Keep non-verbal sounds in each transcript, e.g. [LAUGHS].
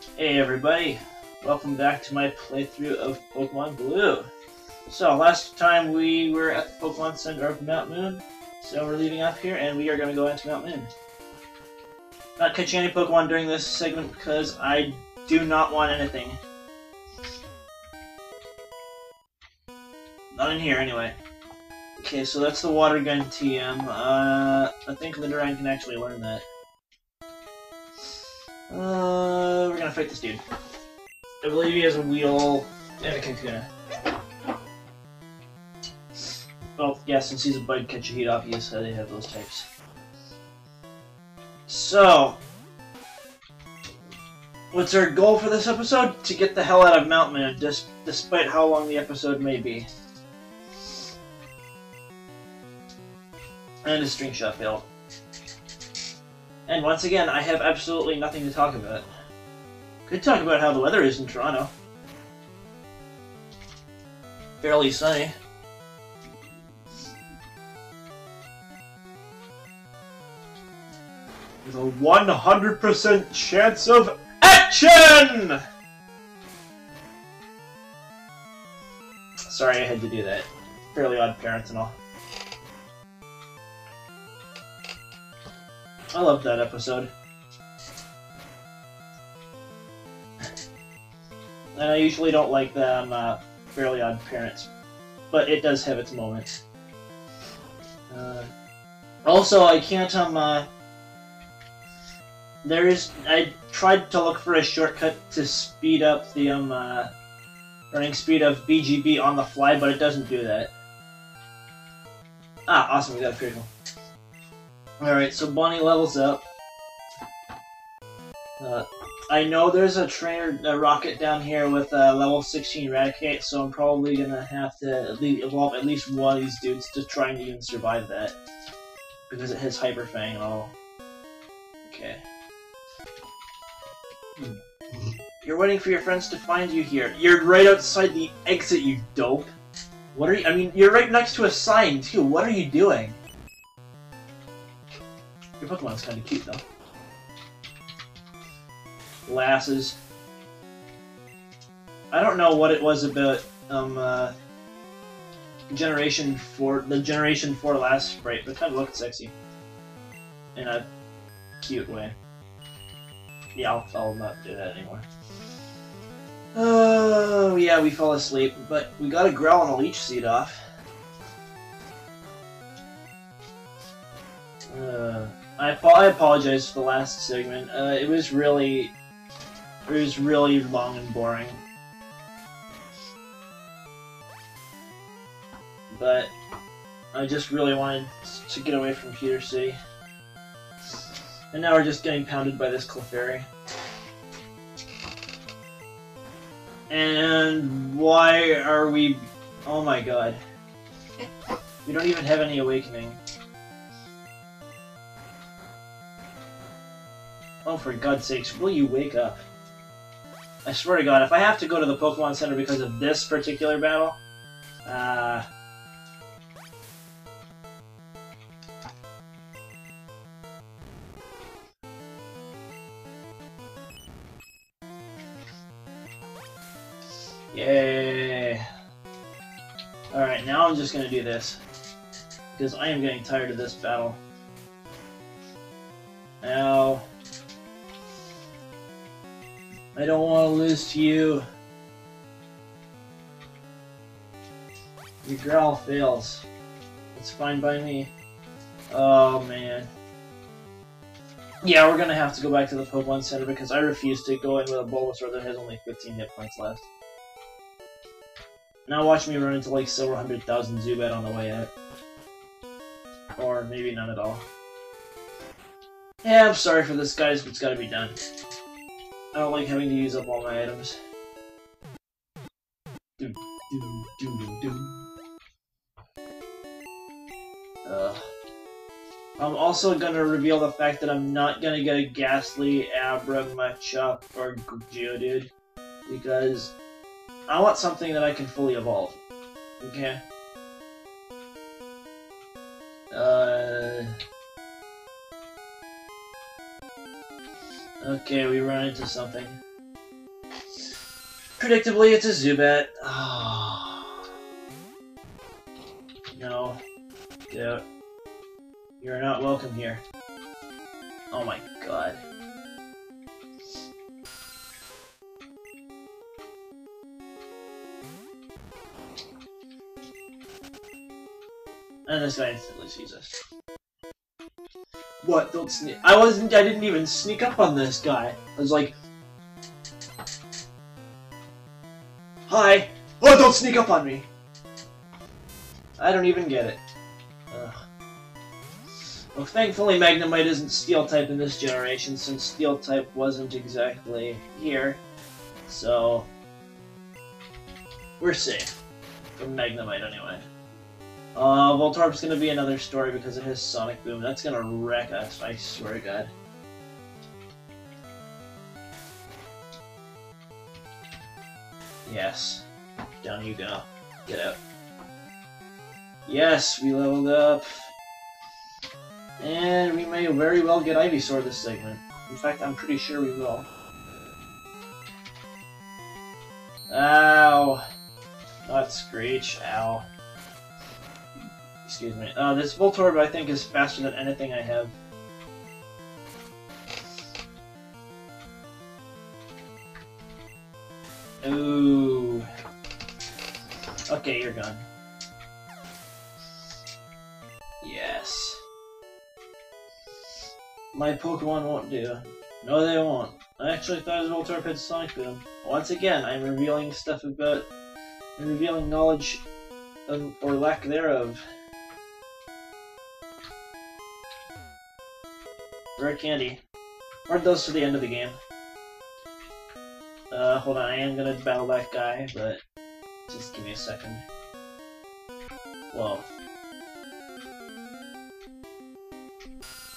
Hey everybody, welcome back to my playthrough of Pokemon Blue. So, last time we were at the Pokemon Center of Mount Moon, so we're leaving off here and we are going to go into Mount Moon. Not catching any Pokemon during this segment because I do not want anything. Not in here, anyway. Okay, so that's the Water Gun TM. Uh, I think Linderine can actually learn that. Uh, we're gonna fight this dude. I believe he has a Weedle and a Kakuna. Well, yeah, since he's a bug catcher heat off, yes, they have those types. So, what's our goal for this episode? To get the hell out of Mount Moon, just despite how long the episode may be. And a string shot failed. And once again, I have absolutely nothing to talk about. Could talk about how the weather is in Toronto. Fairly sunny. With a 100% chance of action! Sorry I had to do that. Fairly odd parents and all. I loved that episode. and I usually don't like them uh, Fairly Odd Parents, but it does have its moments. Uh, also, I can't, um, uh, there is, I tried to look for a shortcut to speed up the, um, uh, running speed of BGB on the fly, but it doesn't do that. Ah, awesome, we got a. Alright, so Bonnie levels up. Uh, I know there's a trainer, a rocket down here with a uh, level 16 Raticate, so I'm probably gonna have to at least evolve at least one of these dudes to try and even survive that. Because it has Hyper Fang and all. Okay. You're waiting for your friends to find you here. You're right outside the exit, you dope. What are you- I mean, you're right next to a sign, too. What are you doing? Your Pokemon's kind of cute, though. Glasses. I don't know what it was about um uh, Generation Four, the Generation Four Lass sprite, but it kind of looked sexy in a cute way. Yeah, I'll, I'll not do that anymore. Oh yeah, we fell asleep, but we got a growl and a leech seed off. Uh, I, I apologize for the last segment. Uh, it was really, it was really long and boring. But I just really wanted to get away from Pewter City. And now we're just getting pounded by this Clefairy. And why are we... Oh my god. We don't even have any awakening. Oh, for God's sakes, will you wake up? I swear to God, if I have to go to the Pokemon Center because of this particular battle, uh... Yay! Alright, now I'm just gonna do this. Because I am getting tired of this battle. Now... to to you. Your growl fails. It's fine by me. Oh, man. Yeah, we're gonna have to go back to the Pokemon Center because I refuse to go in with a Bulbasaur that has only 15 hit points left. Now watch me run into like several hundred thousand Zubat on the way out. Or maybe none at all. Yeah, I'm sorry for this, guys, but it's gotta be done. I don't like having to use up all my items. Do. Uh, I'm also gonna reveal the fact that I'm not gonna get a Gastly, Abra, Machop, or Geodude, because I want something that I can fully evolve. Okay? Okay, we run into something. Predictably, it's a Zubat. Oh. Ah. No. Get out. You're not welcome here. Oh my god. And this guy instantly sees us. What? Don't sneak. I wasn't. I didn't even sneak up on this guy. I was like, "Hi." Oh, don't sneak up on me. I don't even get it. Ugh. Well, thankfully Magnemite isn't Steel type in this generation, since Steel type wasn't exactly here. So we're safe from Magnemite anyway. Uh, Voltorb's gonna be another story because of his Sonic Boom. That's gonna wreck us, I swear to god. Yes. Down you go. Get out. Yes, we leveled up. And we may very well get Ivysaur this segment. In fact, I'm pretty sure we will. Ow! Not Screech, ow. Excuse me. Uh, this Voltorb, I think, is faster than anything I have. Ooh. Okay, you're gone. Yes. My Pokemon won't do. No, they won't. I actually thought his Voltorb had Sonic Boom. Once again, I'm revealing stuff about... I'm revealing knowledge of, or lack thereof. Rare candy. Aren't those to the end of the game? Uh, hold on, I am gonna battle that guy, but just give me a second. Whoa.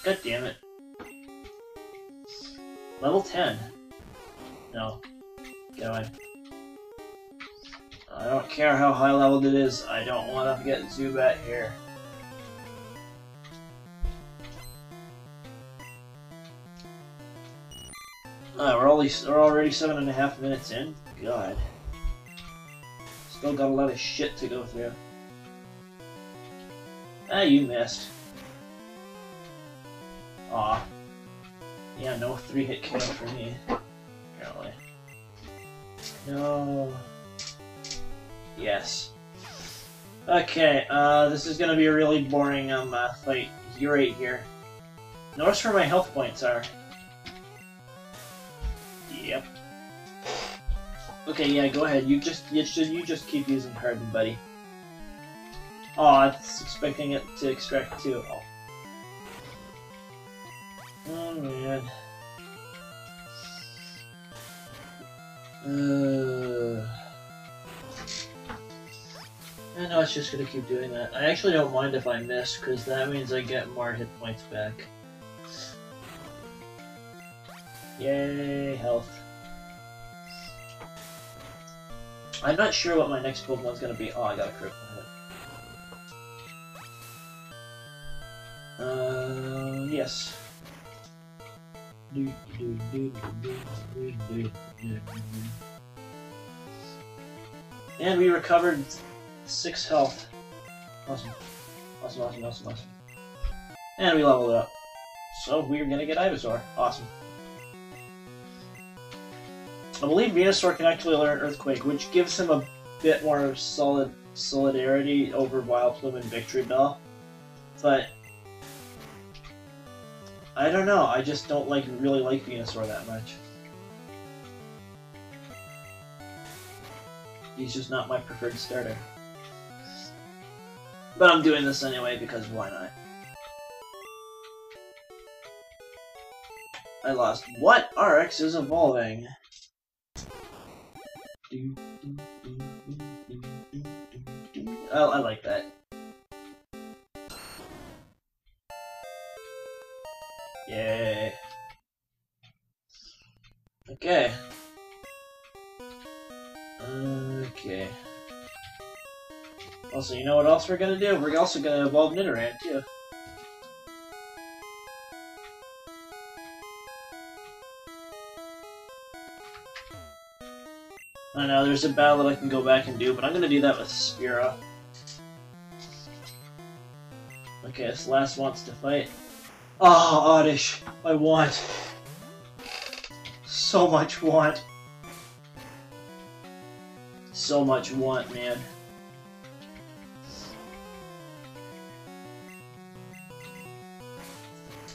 God damn it. Level 10. No. Get away. I don't care how high leveled it is, I don't want to get Zubat here. Uh, we're, only, we're already seven and a half minutes in. God. Still got a lot of shit to go through. Ah, you missed. Aw. Yeah, no three-hit kill for me. Apparently. No. Yes. Okay, uh, this is gonna be a really boring, um, uh, fight. You're right here. Notice where my health points are. Okay, yeah, go ahead. You just you just you just keep using Harden, buddy. Oh, I was expecting it to extract too. Oh. Oh man. Uh, I know it's just gonna keep doing that. I actually don't mind if I miss, because that means I get more hit points back. Yay, health. I'm not sure what my next Pokemon's gonna be. Oh, I got a critical hit. Uh, yes. And we recovered six health. Awesome. Awesome, awesome, awesome, awesome. And we leveled up. So we're gonna get Ivysaur. Awesome. I believe Venusaur can actually learn Earthquake, which gives him a bit more solid solidarity over Vileplume and Victreebel. But I don't know. I just don't like really like Venusaur that much. He's just not my preferred starter. But I'm doing this anyway because why not? I lost. What? RX is evolving. Oh, I like that. Yay. Okay. Okay. Also, you know what else we're gonna do? We're also gonna evolve Nidoran, too. I know, there's a battle that I can go back and do, but I'm gonna do that with Spira. Okay, this Lass wants to fight. Oh, Oddish, I want. So much want. So much want, man.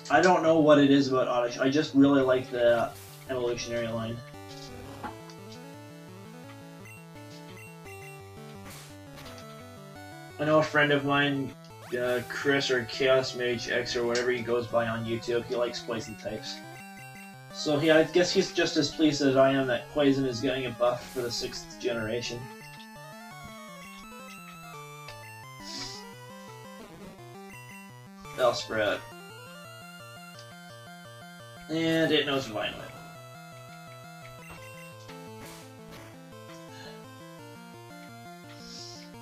I don't know what it is about Oddish, I just really like the evolutionary line. I know a friend of mine, uh, Chris or Chaos Mage X or whatever he goes by on YouTube, he likes poison types. So yeah, I guess he's just as pleased as I am that poison is getting a buff for the sixth generation. Bellsprout. And it knows Vine.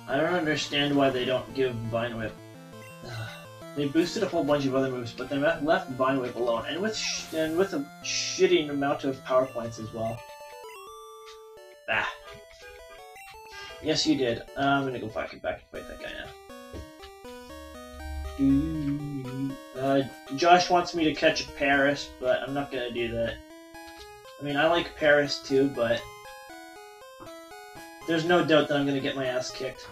I don't understand why they don't give Vine Whip. [SIGHS] They boosted a whole bunch of other moves, but they left Vine Whip alone, and with and with a shitty amount of power points as well. Ah. Yes, you did. Uh, I'm gonna go back and back and fight that guy now. Uh, Josh wants me to catch Paras, but I'm not gonna do that. I mean, I like Paras too, but there's no doubt that I'm gonna get my ass kicked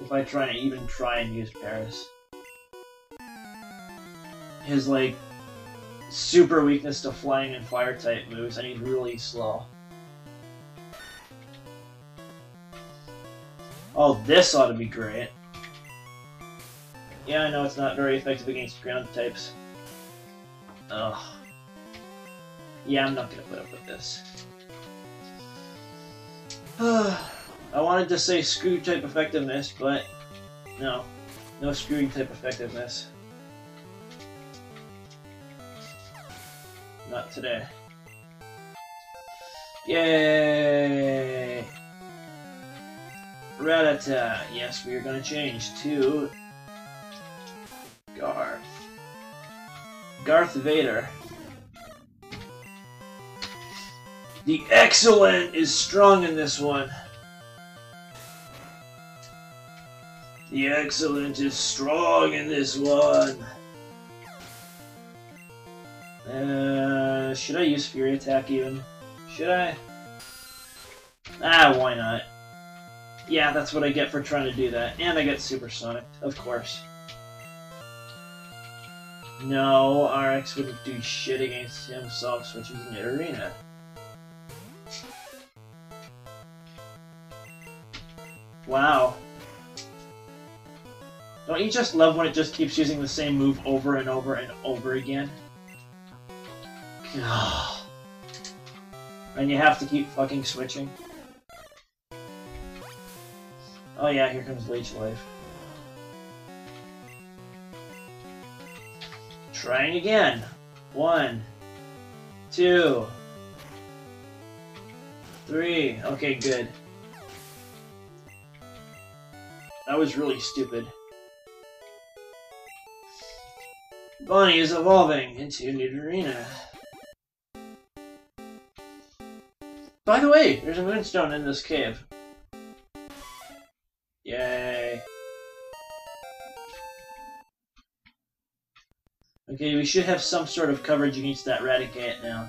if I try and even try and use Paras. His, like, super weakness to flying and fire type moves, and he's really slow. Oh, this ought to be great. Yeah, I know it's not very effective against ground types. Ugh. Yeah, I'm not gonna put up with this. [SIGHS] I wanted to say screw type effectiveness, but no. No screwing type effectiveness. Not today. Yay! Rattata. Yes, we are going to change to Garth. Garth Vader. The excellent is strong in this one. The excellent is strong in this one. Uh, should I use Fury Attack even? Should I? Ah, why not? Yeah, that's what I get for trying to do that. And I get Supersonic, of course. No, RX wouldn't do shit against himself switching to arena. Wow. Don't you just love when it just keeps using the same move over and over and over again? [SIGHS] and you have to keep fucking switching. Oh yeah, here comes Leech Life. Trying again. One, two, three. Okay, good. That was really stupid. Bonnie is evolving into Nidorina. By the way, there's a moonstone in this cave. Yay. Okay, we should have some sort of coverage against that Raticate now.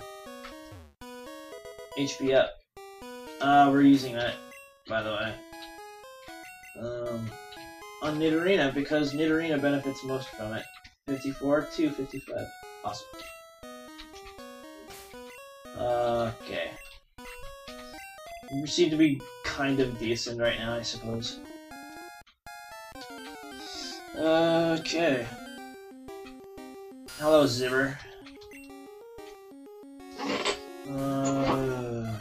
HP up. Uh, we're using that, by the way. Um, on Nidorina, because Nidorina benefits most from it. 54 to 55. Awesome. Okay. We seem to be kind of decent right now, I suppose. Okay. Hello, Zibber. Uh,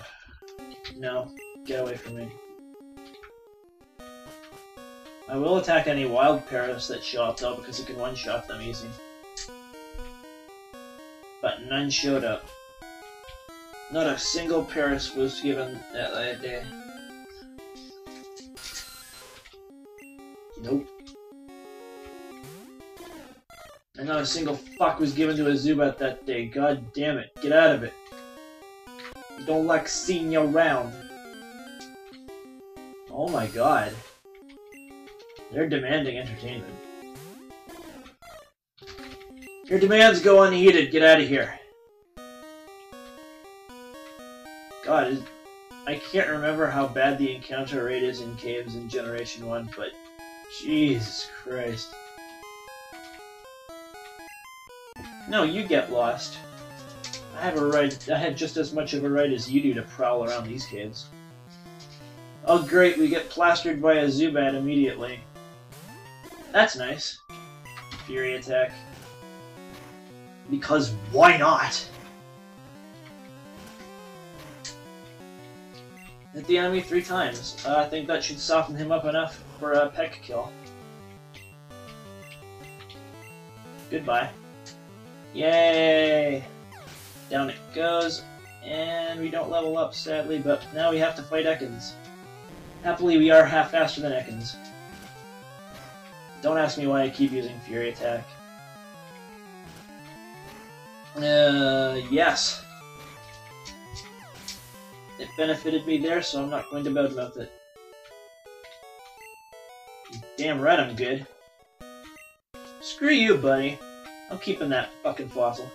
no. Get away from me. I will attack any wild Paras that show up because you can one-shot them easy. But none showed up. Not a single Paras was given that day. Nope. And not a single fuck was given to a Zubat that day. God damn it. Get out of it. Don't like seeing you around. Oh my god. They're demanding entertainment. Your demands go unheeded. Get out of here. God, I can't remember how bad the encounter rate is in caves in Generation 1, but Jesus Christ. No, you get lost. I have a right. I had just as much of a right as you do to prowl around these caves. Oh great, we get plastered by a Zubat immediately. That's nice. Fury attack. Because why not? Hit the enemy three times. Uh, I think that should soften him up enough for a peck kill. Goodbye. Yay! Down it goes, and we don't level up, sadly, but now we have to fight Ekans. Happily, we are half faster than Ekans. Don't ask me why I keep using Fury Attack. Uh, yes. It benefited me there, so I'm not going to badmouth it. Damn right I'm good. Screw you, buddy. I'm keeping that fucking fossil.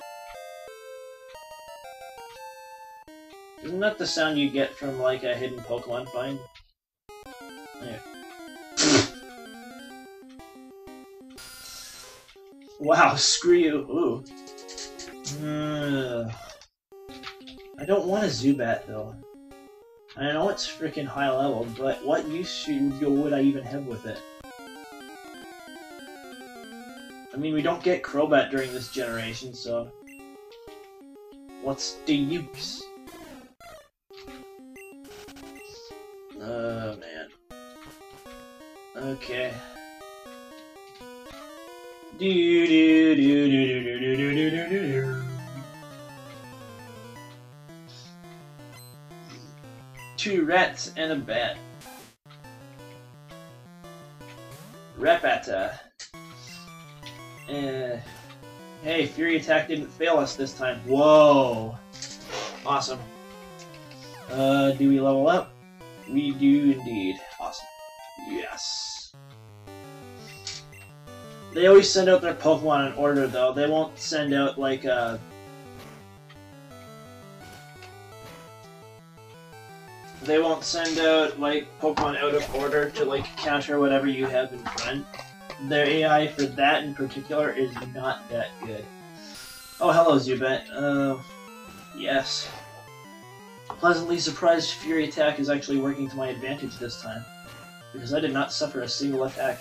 Isn't that the sound you get from, like, a hidden Pokemon find? Wow, [LAUGHS] screw you. Ooh. Uh, I don't want a Zubat, though. I know it's freaking high level, but what use would I even have with it? I mean, we don't get Crobat during this generation, so... What's the use? Oh, man. Okay. Do do do do do do do do do do. Two rats and a bat. Rattata. Uh, hey, Fury Attack didn't fail us this time. Whoa! Awesome. Uh, do we level up? We do indeed. Awesome. Yes. They always send out their Pokemon in order, though. They won't send out, like, uh... They won't send out, like, Pokemon out of order to, like, counter whatever you have in front. Their AI for that in particular is not that good. Oh, hello, Zubat. Uh, yes pleasantly surprised Fury Attack is actually working to my advantage this time, because I did not suffer a single attack.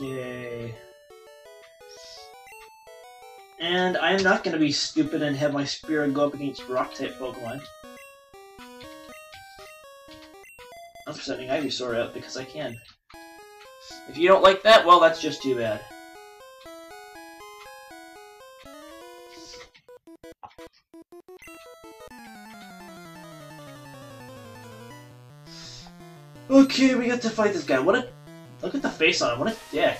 Yay. And I'm not going to be stupid and have my Spirit go up against Rock-type Pokemon. I'm sending Ivysaur out because I can. If you don't like that, well, that's just too bad. Okay, we got to fight this guy. What a... Look at the face on him. What a dick.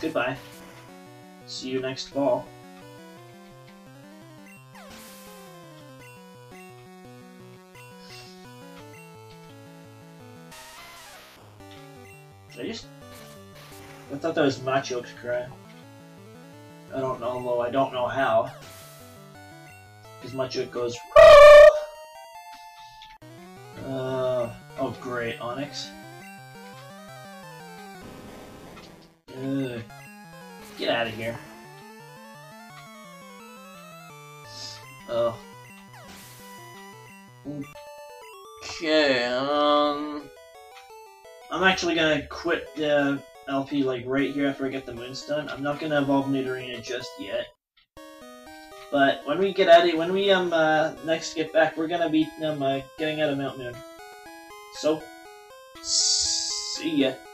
Goodbye. See you next fall. Did I just... I thought that was Machoke's cry. I don't know, though. I don't know how much it goes. Great, Onix. Ugh. Get out of here. Oh. Okay, um... I'm actually gonna quit the LP like right here after I get the Moonstone. I'm not gonna evolve Nidorina just yet. But when we get out of when we um uh, next get back, we're gonna be um uh, getting out of Mount Moon. So, see ya.